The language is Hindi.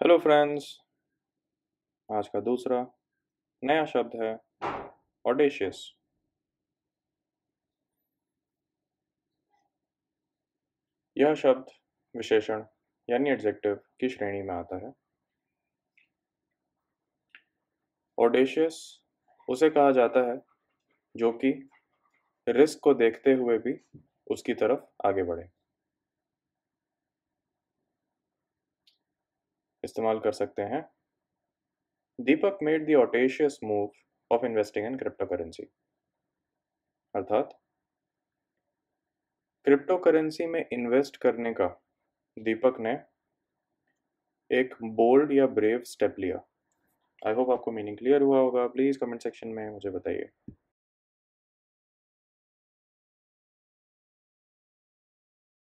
हेलो फ्रेंड्स आज का दूसरा नया शब्द है ऑडेशियस यह शब्द विशेषण यानी एडजेक्टिव की श्रेणी में आता है। ऑडेशियस उसे कहा जाता है जो कि रिस्क को देखते हुए भी उसकी तरफ़ आगे बढ़े। इस्तेमाल कर सकते हैं। Deepak made the audacious move of investing in cryptocurrency अर्थात क्रिप्टो करेंसी में इन्वेस्ट करने का दीपक ने एक बोल्ड या ब्रेव स्टेप लिया। आई होप आपको मीनिंग क्लियर हुआ होगा। प्लीज़ कमेंट सेक्शन में मुझे बताइए।